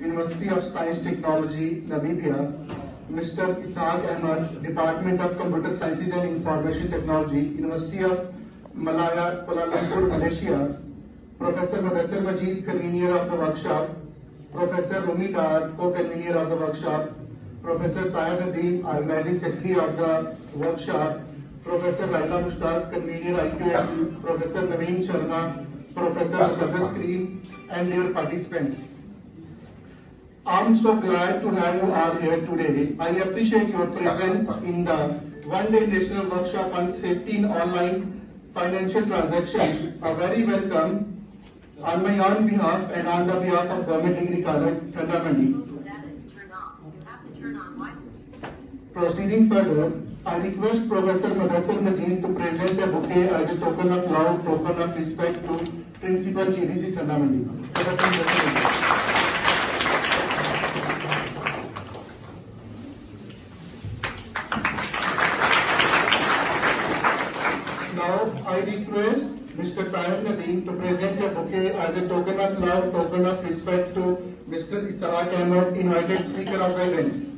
University of Science Technology, Namibia, Mr. Isaac Ahmad, Department of Computer Sciences and Information Technology, University of Malaya, Kuala Lumpur, Malaysia, Professor Mudassir Majid, convener of the workshop, Professor Rumi Dar, co-convener of the workshop, Professor Tahir Nadeem, organizing secretary of the workshop, Professor Laila Mushtaq, convener IQAC, Professor Naveen Sharma, Professor Muqaddas Kareem, and dear participants. I'm so glad to have you all here today. I appreciate your presence in the one-day national workshop on safety in online financial transactions. A very welcome on my own behalf and on the behalf of Government Degree College, what? Proceeding further, I request Professor Mudassir Najeen to present a bouquet as a token of love, token of respect to Principal GDC Thannamandi. I request Mr. Tahir Nadeem to present a bouquet as a token of love, token of respect to Mr. Isaac Ahmed, invited speaker of the event.